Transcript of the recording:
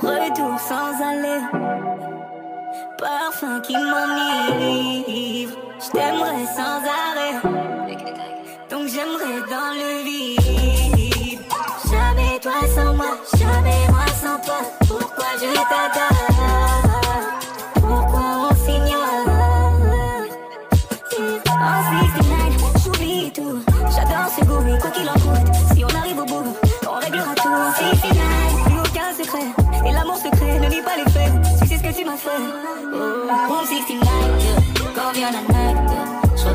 Retour sans aller. Parfum qui m'enivre. Je t'aimerais sans arrêt. Donc j'aimerais dans le vide. Jamais toi sans moi, jamais moi sans toi. Pourquoi je t'adore? Pourquoi on s'ignore? En 69, j'oublie tout. J'adore ce goût, quoi qu'il en coûte. Si on arrive au bout, on réglera tout. En 69, my foot. 169, yeah. Go be on a night, yeah. So